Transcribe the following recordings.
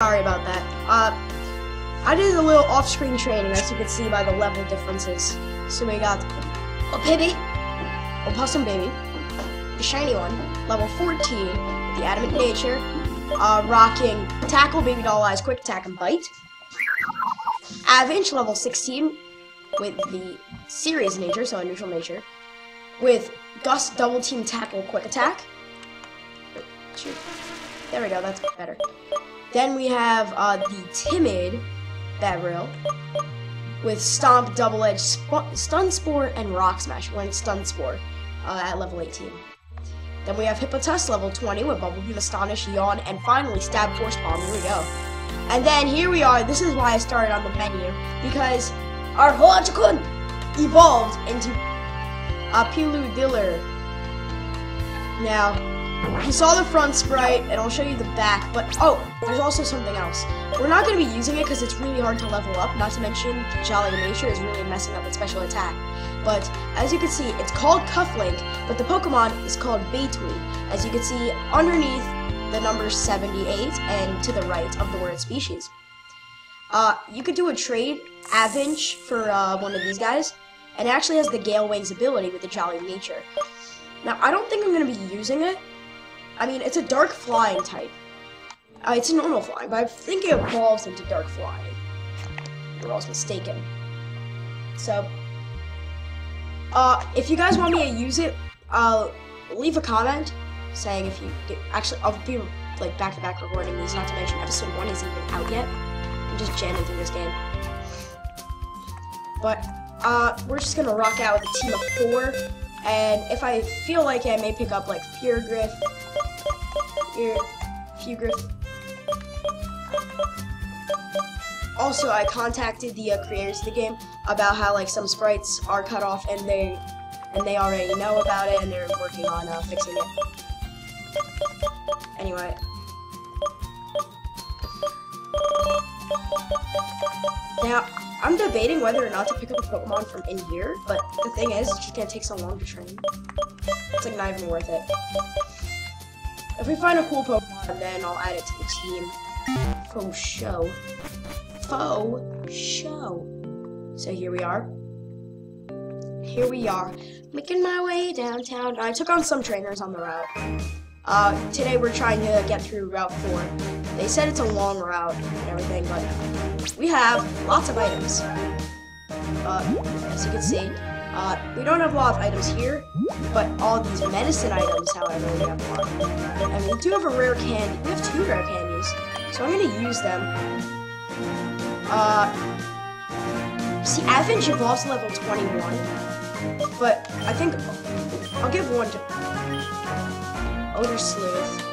Sorry about that. Uh, I did a little off-screen training, as you can see by the level differences. So we got a baby, a possum baby, the shiny one, level 14, the adamant nature, uh, rocking tackle, baby doll eyes, quick attack, and bite. Avinch, level 16, with the serious nature, so a neutral nature, with Gust double team tackle, quick attack. There we go, that's better. Then we have uh, the timid Bevril with Stomp, Double Edge, Sp Stun Spore, and Rock Smash when Stun Spore uh, at level 18. Then we have Hippotus level 20 with Bubble Beam, Astonish, Yawn, and finally Stab Force Palm. Here we go. And then here we are. This is why I started on the menu because our Holochukun evolved into a Pilu Diller. Now, you saw the front sprite, and I'll show you the back, but oh, there's also something else. We're not going to be using it because it's really hard to level up, not to mention Jolly Nature is really messing up its special attack. But as you can see, it's called Cufflink, but the Pokemon is called Beitui. As you can see underneath the number 78 and to the right of the word species. Uh, you could do a trade, Avinch, for uh, one of these guys, and it actually has the Gale Wings ability with the Jolly Nature. Now, I don't think I'm going to be using it, I mean, it's a dark flying type. Uh, it's a normal flying, but I think it evolves into dark flying. Or I was mistaken. So, uh, if you guys want me to use it, uh, leave a comment saying if you get, actually, I'll be like back to back recording these. Not to mention, episode one isn't even out yet. I'm just jamming through this game. But uh, we're just gonna rock out with a team of four. And if I feel like it, I may pick up like Fear Griff, here, Fugriff. Also, I contacted the uh, creators of the game about how like some sprites are cut off and they and they already know about it and they're working on uh, fixing it. Anyway. Now, I'm debating whether or not to pick up a Pokemon from in here, but the thing is, it's just gonna take so long to train. It's like not even worth it. If we find a cool Pokemon, then I'll add it to the team. Faux show. Faux show. So here we are. Here we are. Making my way downtown. I took on some trainers on the route. Uh, today we're trying to get through Route 4. They said it's a long route and everything, but we have lots of items. Uh, as you can see, uh, we don't have a lot of items here, but all these medicine items, however, we have a lot. And we do have a rare candy. We have two rare candies, so I'm to use them. Uh, see, Avinch evolves to level 21, but I think I'll give one to Odor Sleuth.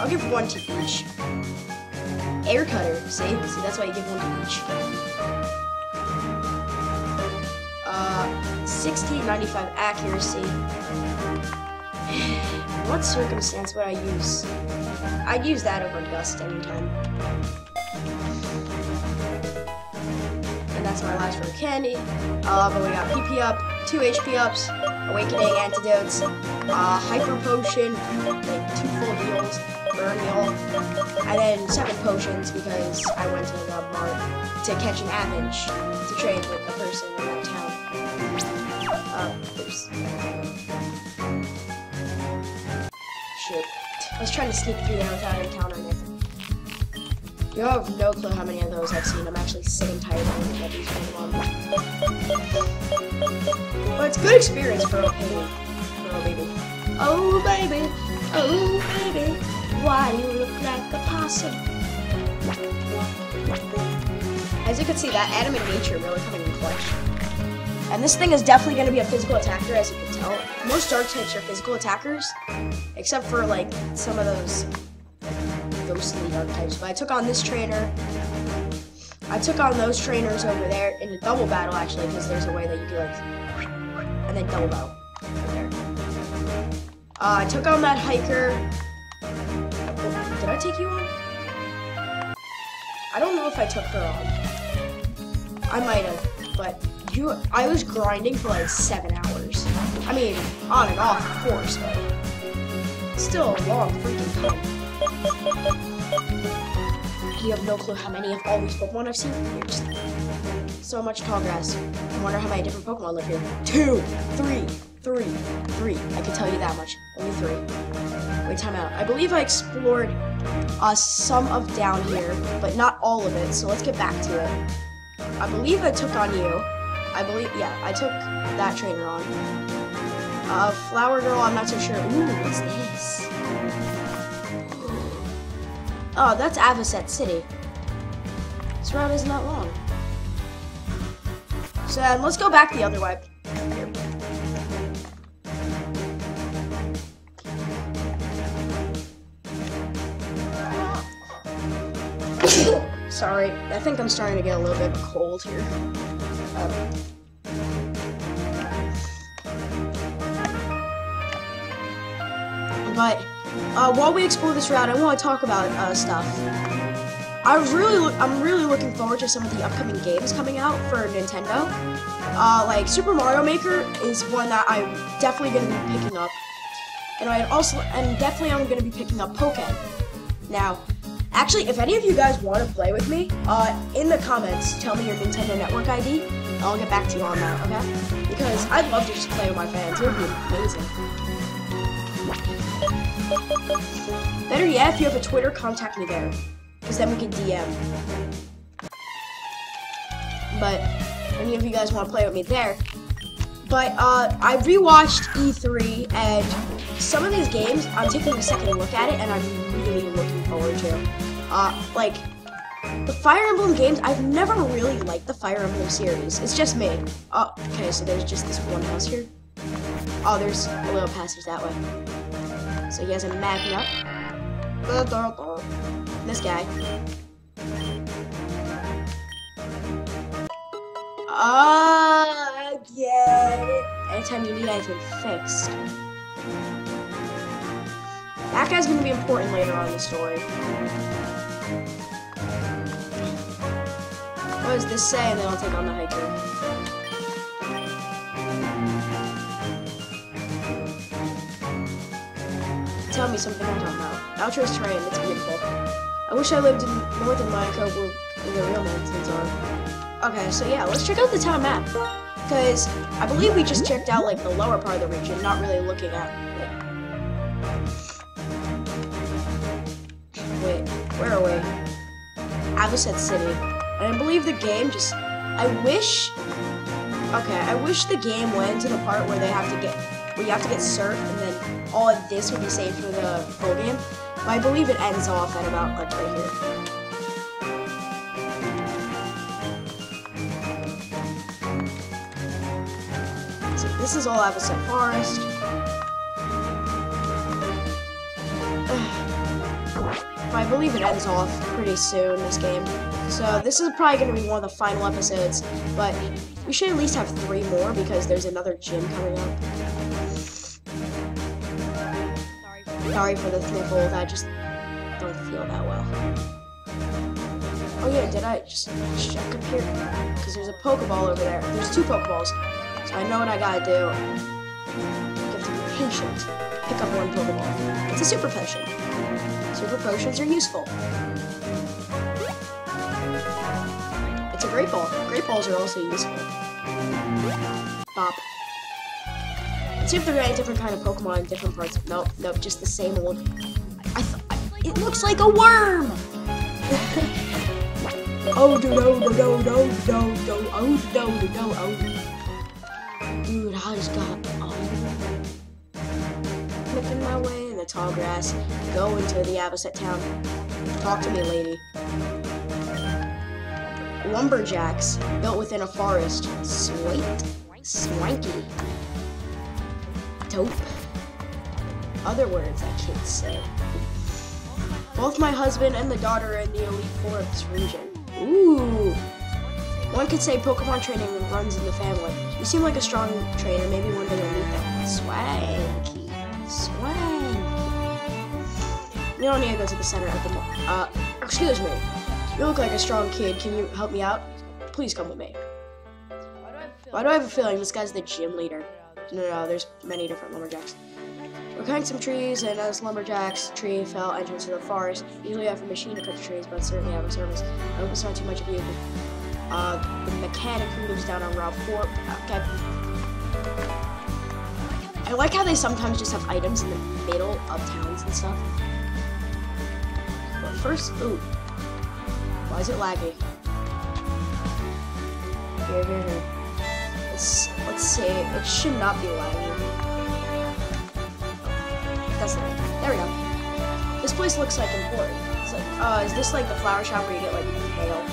I'll give one to each. Air Cutter, see? See, that's why you give one to each. 1695 accuracy. what circumstance would I use? I'd use that over Gust anytime. And that's my last rare candy. Uh, but we got PP up, 2 HP ups, Awakening Antidotes, uh, Hyper Potion, like 2 full heals, Burn Heal, and then 7 potions because I went to the mart to catch an Avinch to trade with a person Shit. I was trying to sneak through there without encountering it. You have no clue how many of those I've seen. I'm actually and tired of looking these Pokemon. But it's good experience for a baby. For a baby. Oh baby, oh baby, why you look like a possum? As you can see, that adamant nature really coming in clutch. And this thing is definitely going to be a physical attacker, as you can tell. Most dark types are physical attackers, except for like some of those ghostly dark types. But I took on this trainer. I took on those trainers over there in a double battle, actually, because there's a way that you can like, and then double battle. Uh, I took on that hiker. Did I take you on? I don't know if I took her on. I might have, but you, I was grinding for like seven hours. I mean, on and off, of course, but still a long freaking time. You have no clue how many of all these Pokemon I've seen. Just so much tall grass. I wonder how many different Pokemon live here. Two, three, three, three. I can tell you that much. Only three. Wait, time out. I believe I explored uh, some of down here, but not all of it. So let's get back to it. I believe I took on you. I believe, yeah, I took that trainer on. Uh, Flower Girl, I'm not so sure. Ooh, what's this? Oh, that's Avocet City. This route isn't that long. So let's go back the other way. Sorry, I think I'm starting to get a little bit cold here. Um, but uh, while we explore this route, I want to talk about uh, stuff. I really, I'm really looking forward to some of the upcoming games coming out for Nintendo. Uh, like Super Mario Maker is one that I'm definitely going to be picking up, and I also, and definitely I'm going to be picking up Pokken. Now, actually, if any of you guys want to play with me, uh, in the comments, tell me your Nintendo Network ID. I'll get back to you on that, okay? Because I'd love to just play with my fans. It would be amazing. Better yet, if you have a Twitter, contact me there. Because then we can DM. But any of you guys want to play with me there. But uh, I rewatched E3 and some of these games, I'm taking a second to look at it and I'm really looking forward to. Uh, like, the Fire Emblem games, I've never really liked the Fire Emblem series. It's just me. Oh, okay, so there's just this one house here. Oh, there's a little passage that way. So he has a magnet. This guy. Ah, get it. Anytime you need anything fixed. That guy's gonna be important later on in the story. What does this say? And then I'll take on the hiker. Tell me something I don't know. Outro's terrain, it's beautiful. I wish I lived in northern Monaco where, the real mountains are. Okay, so yeah, let's check out the town map. Because I believe we just checked out like the lower part of the region, not really looking at like, Wait, where are we? Avocet City. And I believe the game just I wish Okay, I wish the game went to the part where they have to get where you have to get surf and then all of this would be saved for the full game. But I believe it ends off at about like right here. So this is all Avocet Forest. Believe it ends off pretty soon, this game. So this is probably going to be one of the final episodes, but we should at least have three more because there's another gym coming up. Sorry for the sniffles, I just don't feel that well. Oh yeah, did I just check up here? Because there's a Pokeball over there. There's two Pokeballs. So I know what I gotta do. You have to be patient. Pick up one Pokeball. It's a Super Potion. Super Potions are useful. It's a Great Ball. Great Balls are also useful. Bop. Let's see if there are any different kind of Pokemon in different parts. Nope, nope, just the same old. I I, it looks like a worm! oh, do, do, do, do, do, do, oh, do, do, do, oh. Tall grass, go into the Avocet town. Talk to me, lady. Lumberjacks, built within a forest. Sweet. Swanky. Dope. Other words I can't say. Both my husband and the daughter are in the Elite Four of this region. Ooh. One could say Pokemon training runs in the family. You seem like a strong trainer. Maybe one day you'll meet them. Swanky. Don't need to go to the center at the mall. Uh, excuse me. You look like a strong kid. Can you help me out? Please come with me. Why do I have a feeling this guy's the gym leader? No, no, no there's many different lumberjacks. We're cutting some trees, and as lumberjacks, tree fell entrance to the forest. Usually I have a machine to cut the trees, but certainly I have a service. I hope it's not too much of you. Uh, the mechanic who lives down on Route 4. Okay. I like how they sometimes just have items in the middle of towns and stuff. First, ooh. Why is it laggy? Here, here, here. Let's, let's see. It should not be laggy. That's it. There we go. This place looks like important. It's like, uh, is this like the flower shop where you get like pale?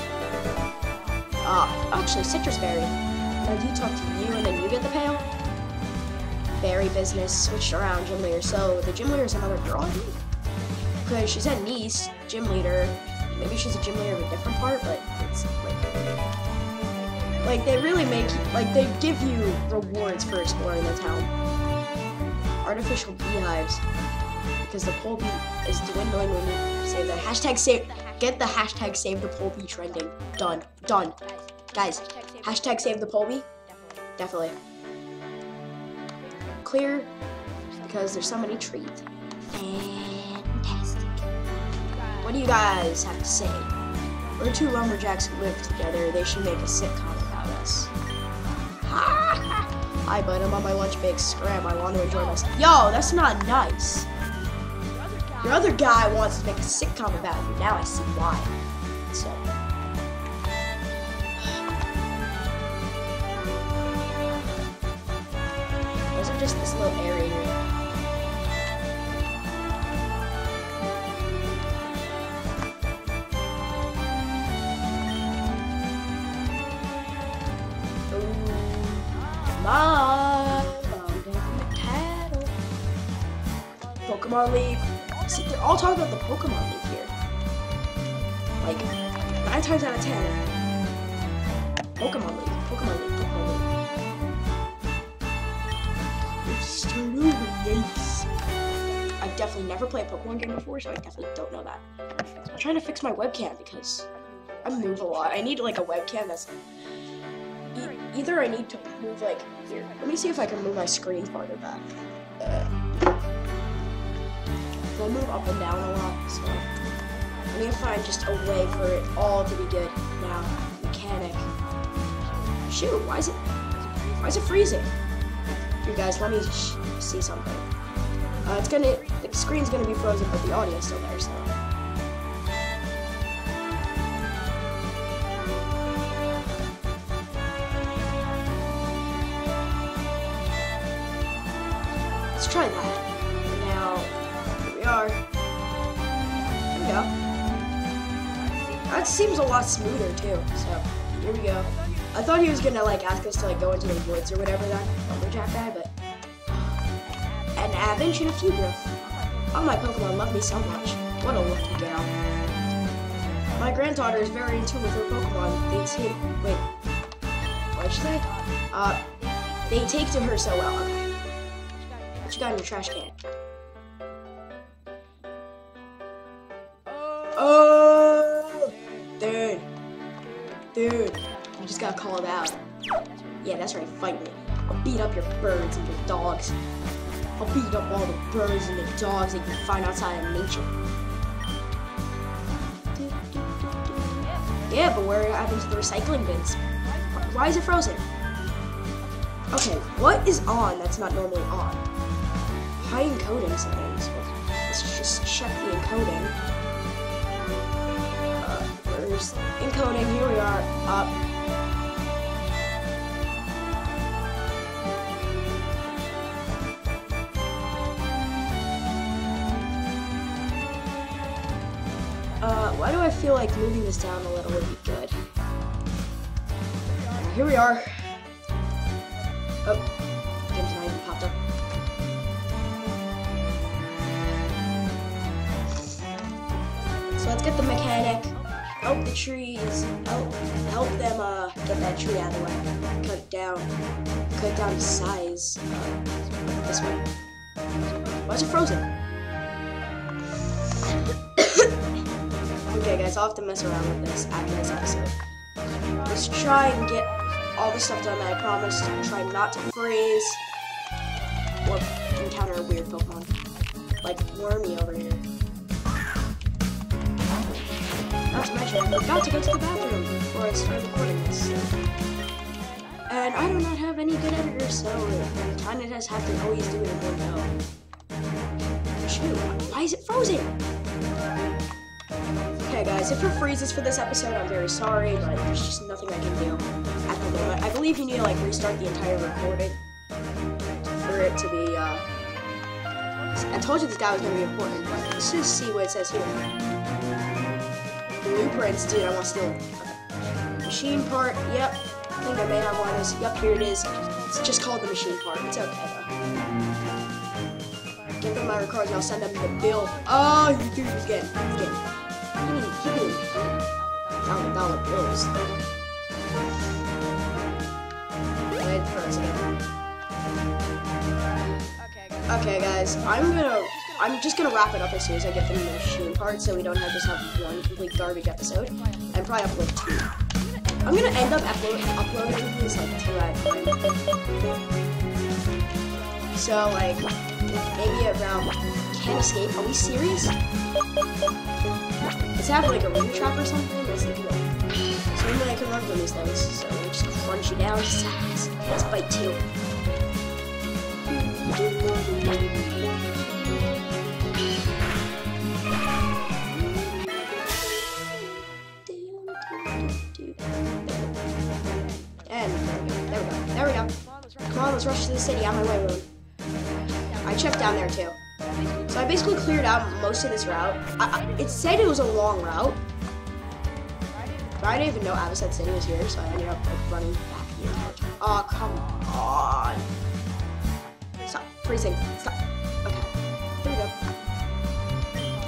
Uh, actually, citrus berry. I do talk to you and then you get the pail? Berry business switched around gym leader. So the gym leader is another girl, I think? Because she's said niece, gym leader. Maybe she's a gym leader of a different part, but it's like, like they really make, like they give you rewards for exploring the town. Artificial beehives. Because the pole bee is dwindling when you save that. Hashtag save, get the hashtag save the pole bee trending. Done. Done. Guys, hashtag save the pole bee. Definitely. Clear, because there's so many trees. Fantastic. What do you guys have to say? We're two lumberjacks who live together. They should make a sitcom about us. Hi, bud. I'm on my lunch break. Scram. I want to enjoy myself. Yo, that's not nice. Your other guy wants to make a sitcom about you. Now I see why. So. Those are just this little area Pokemon League. See, they're all talking about the Pokemon League here. Like, nine times out of ten. Pokemon League, Pokemon League, Pokemon League. Start over, yes. I've definitely never played a Pokemon game before, so I definitely don't know that. I'm trying to fix my webcam because I move a lot. I need like a webcam that's e- either I need to move like here. Let me see if I can move my screen farther back. Uh, I move up and down a lot, so I need to find just a way for it all to be good. Now, mechanic. Shoot, why is it? Why is it freezing? You guys, let me see something. Uh, it's gonna, the screen's gonna be frozen, but the audio's still there, so. Seems a lot smoother too. So here we go. I thought he was gonna like ask us to like go into the woods or whatever that lumberjack guy, but an Avinch and a Fugriff. Oh, my Pokemon love me so much. What a lucky gal. My granddaughter is very in tune with her Pokemon. They take wait. What'd you say? Uh, they take to her so well. Okay. What you got in your trash can? Called out. Yeah, that's right. Fight me. I'll beat up your birds and your dogs. I'll beat up all the birds and the dogs that you can find outside of nature. Yeah, but where happens to the recycling bins? Why is it frozen? Okay, what is on that's not normally on? High encoding settings. Let's just check the encoding. Uh, where's encoding? Here we are. Up. Uh, why do I feel like moving this down a little would be good? Here we are. Oh, game's not even popped up. So let's get the mechanic, help the trees, help help them uh get that tree out of the way, cut it down, cut down to size. Uh, this one. Why is it frozen? Okay, guys, I'll have to mess around with this after this episode. Let's try and get all the stuff done that I promised. Try not to freeze or encounter a weird Pokemon. Like Wormy over here. Not to mention, I forgot to go to the bathroom before I started recording this. And I do not have any good editors, so kind of just have to always do it in one go. Shoot, why is it frozen? Guys, if it freezes for this episode, I'm very sorry, but there's just nothing I can do at the moment. I believe you need to, like, restart the entire recording for it to be, uh... I told you this guy was going to be important, but let's just see what it says here. Blueprints, dude, I want to steal. Machine part, yep. I think I may have one of those. Yep, here it is. It's just called the machine part. It's okay, though. Give them my records and I'll send them the bill. Oh, dude, he's getting, he's getting. Dollar bills. Wait for a second. Okay, guys, I'm gonna, I'm just gonna wrap it up as soon as I get the machine part, so we don't have just have one complete garbage episode, and probably upload two. I'm gonna end up upload, uploading these like two at. So like maybe around can't escape. Are we serious? Does it have like a ring trap or something? Look it up. So maybe I can run from these things. So we just crunch you down. Let's bite two. And there we go. There we go. Come on, let's rush to the city. On my way, Moon. I checked down there too. Basically cleared out most of this route. I, I, it said it was a long route. But I didn't even know Avocet City was here, so I ended up like, running back here. Oh, come on. Stop freezing. Stop. Okay. There we go.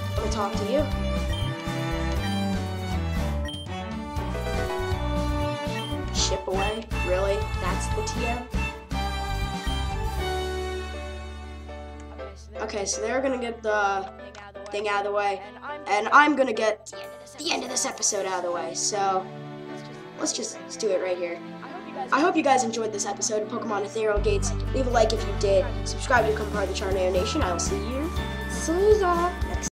I'm gonna talk to you. Ship away? Really? That's the TM? Okay, so they're gonna get the thing out of the way, and I'm gonna get the end of this episode out of the way. So let's just let's do it right here. I hope you guys enjoyed this episode of Pokemon Ethereal Gates. Leave a like if you did. Subscribe to become part of the Charneo Nation. I will see you soon.